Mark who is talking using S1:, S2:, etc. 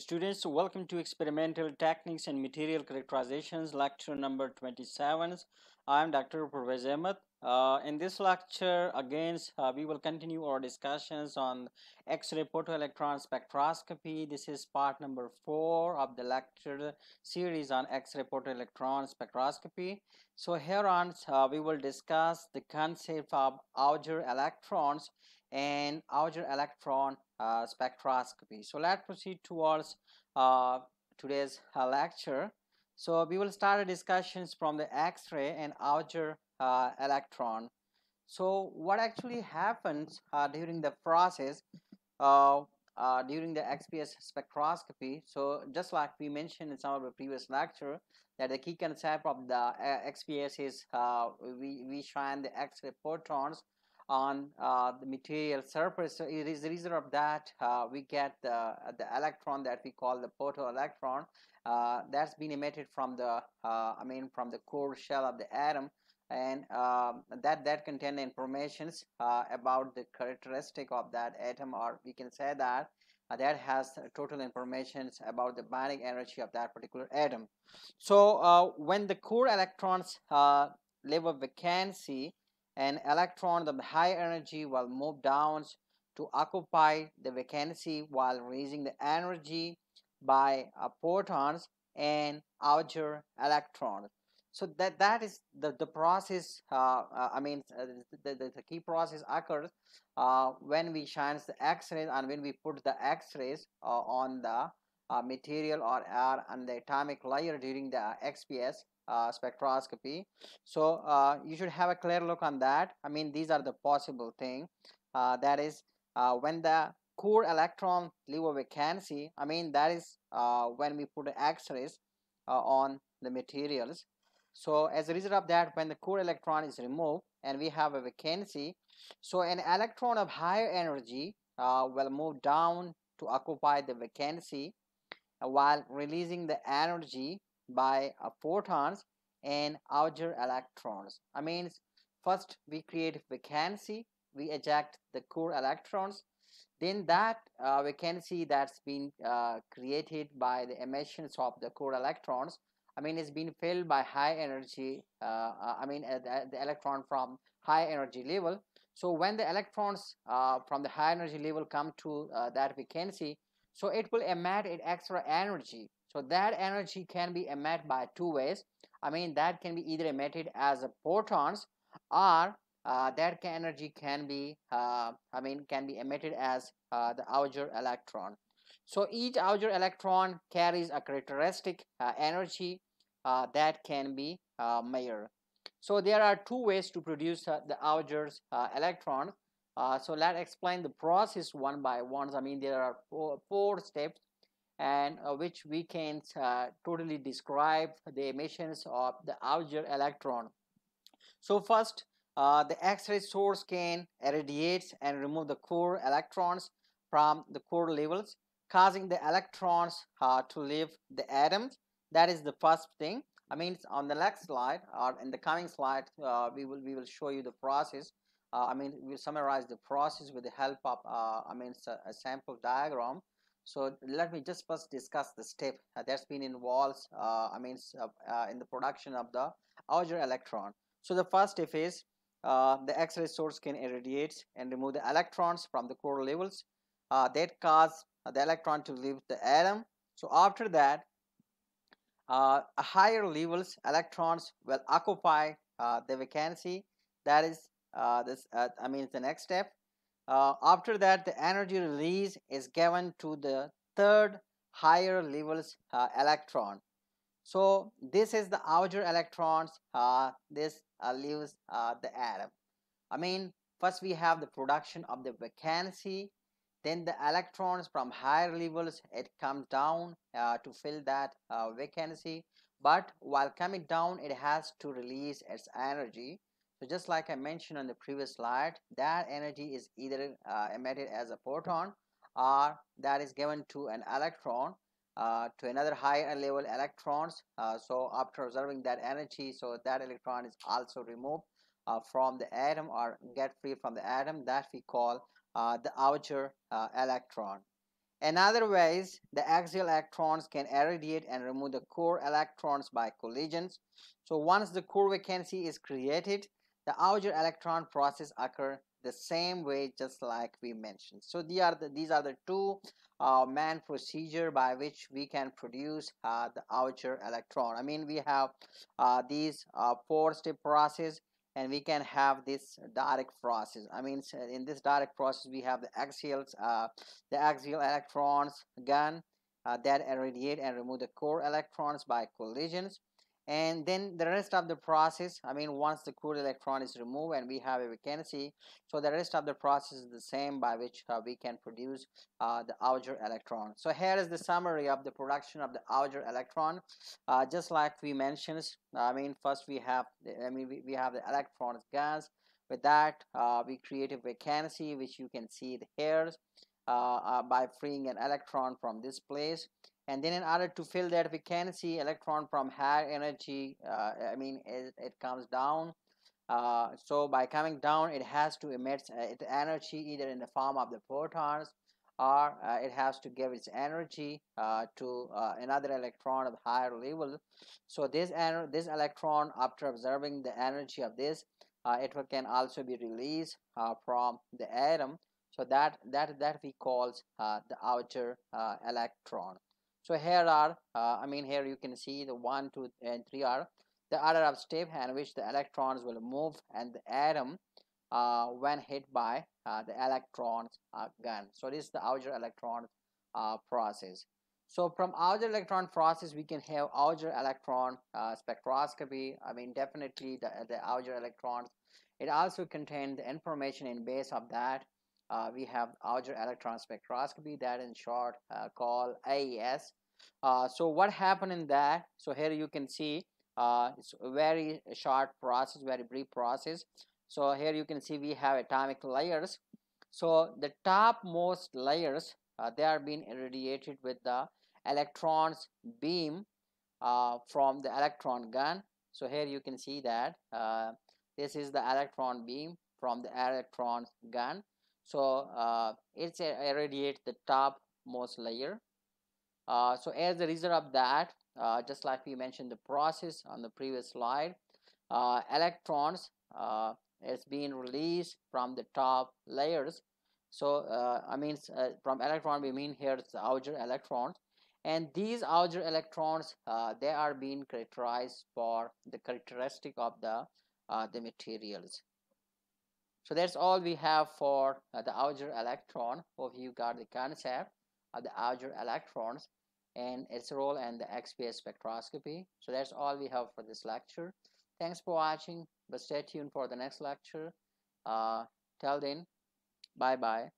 S1: students, welcome to Experimental Techniques and Material Characterizations, lecture number 27. I am Dr. Pervaiz Ahmad. Uh, in this lecture, again, uh, we will continue our discussions on X-ray photoelectron spectroscopy. This is part number four of the lecture series on X-ray photoelectron spectroscopy. So here on, uh, we will discuss the concept of Auger electrons and Auger electron uh, spectroscopy. So let's proceed towards uh, today's uh, lecture. So we will start discussions from the X-ray and Auger uh, electron. So what actually happens uh, during the process uh, during the XPS spectroscopy? So just like we mentioned in some of the previous lecture, that the key concept of the XPS is we, we shine the X-ray photons on uh, the material surface. So it is the reason of that uh, we get the, the electron that we call the photoelectron uh, that's been emitted from the uh, I mean from the core shell of the atom and um, that that contain informations uh, about the characteristic of that atom or we can say that uh, that has total information about the binding energy of that particular atom. So when the core electrons leave a vacancy an electron of high energy will move down to occupy the vacancy while raising the energy by uh, photons and Auger electrons. So that that is the the process. Uh, uh, I mean, uh, the, the, the key process occurs uh, when we shine the X-rays and when we put the X-rays on the material or air on the atomic layer during the XPS uh, spectroscopy. So uh, you should have a clear look on that. I mean these are the possible thing. Uh, that is uh, when the core electron leave a vacancy i mean that is uh, when we put x-rays on the materials. So as a result of that when the core electron is removed and we have a vacancy so an electron of higher energy will move down to occupy the vacancy while releasing the energy by uh, photons and Auger electrons. I mean, first we create vacancy, we eject the core electrons, then that uh, vacancy that's been uh, created by the emissions of the core electrons, I mean, it's been filled by high energy, uh, uh I mean, uh, the, the, electron from high energy level. So when the electrons uh, from the high energy level come to that vacancy, so it will emit an extra energy so that energy can be emitted by two ways. I mean that can be either emitted as a photons or uh, that energy can be uh, I mean can be emitted as uh, the Auger electron. So each Auger electron carries a characteristic uh, energy uh, that can be uh, measured. So there are two ways to produce the Auger's electron. So let's explain the process one by one. I mean there are four, four steps and uh, which we can uh, totally describe the emissions of the Auger electron. So first uh, the X-ray source can irradiate and remove the core electrons from the core levels causing the electrons uh, to leave the atoms. That is the first thing. I mean on the next slide or in the coming slide uh, we will we will show you the process. Uh, I mean we'll summarize the process with the help of I mean a sample diagram. So let me just first discuss the step uh, that's been involved uh, I mean uh, uh, in the production of the Auger electron. So the first step is uh, the X-ray source can irradiate and remove the electrons from the core levels uh, that cause the electron to leave the atom. So after that higher levels electrons will occupy the vacancy. That is this I mean the next step uh, after that, the energy release is given to the third higher levels uh, electron. So this is the Auger electrons. Uh, this uh, leaves uh, the atom. I mean, first we have the production of the vacancy. Then the electrons from higher levels, it comes down uh, to fill that vacancy. But while coming down, it has to release its energy. So just like I mentioned on the previous slide, that energy is either uh, emitted as a photon or that is given to an electron uh, to another higher level electrons. Uh, so after observing that energy, so that electron is also removed uh, from the atom or get free from the atom that we call uh, the Auger uh, electron. In other ways, the axial electrons can irradiate and remove the core electrons by collisions. So once the core vacancy is created, the Auger electron process occur the same way just like we mentioned. So these are the, these are the two uh, main procedure by which we can produce uh, the Auger electron. I mean we have uh, these uh, four step process and we can have this direct process i mean in this direct process we have the axials uh, the axial electrons gun uh, that irradiate and remove the core electrons by collisions and then the rest of the process i mean once the core electron is removed and we have a vacancy so the rest of the process is the same by which uh, we can produce uh, the Auger electron. So here is the summary of the production of the Auger electron. Uh, just like we mentioned i mean first we have i mean we, we have the electron gas. With that uh, we create a vacancy which you can see hairs uh, uh, by freeing an electron from this place and then in order to fill that we can see electron from higher energy uh, i mean it, it comes down. Uh, so by coming down it has to emit uh, energy either in the form of the photons or uh, it has to give its energy uh, to uh, another electron of higher level. So this this electron after observing the energy of this it can also be released from the atom. So that that that we calls the Auger electron so here are uh, i mean here you can see the one two and three are the order of step in which the electrons will move and the atom uh, when hit by uh, the electrons gun so this is the Auger electron uh, process. So from Auger electron process we can have Auger electron uh, spectroscopy. I mean definitely the, the electrons. It also contains the information in base of that uh, we have Auger electron spectroscopy that in short uh, AES. Uh, so what happened in that? So here you can see uh, it's a very short process, very brief process. So here you can see we have atomic layers. So the topmost layers uh, they are being irradiated with the electrons beam uh, from the electron gun. So here you can see that this is the electron beam from the electron gun so uh, it's irradiate the top most layer. Uh, so as a result of that uh, just like we mentioned the process on the previous slide uh, electrons uh, is being released from the top layers. So uh, I mean from electron we mean here it's the Auger electrons. And these Auger electrons they are being characterized for the characteristic of the the materials so that's all we have for uh, the Auger electron. Hope you got the concept of the Auger electrons and its role in the XPS spectroscopy. So that's all we have for this lecture. Thanks for watching, but stay tuned for the next lecture. Uh, till then, bye-bye.